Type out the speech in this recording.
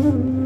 Mm-hmm.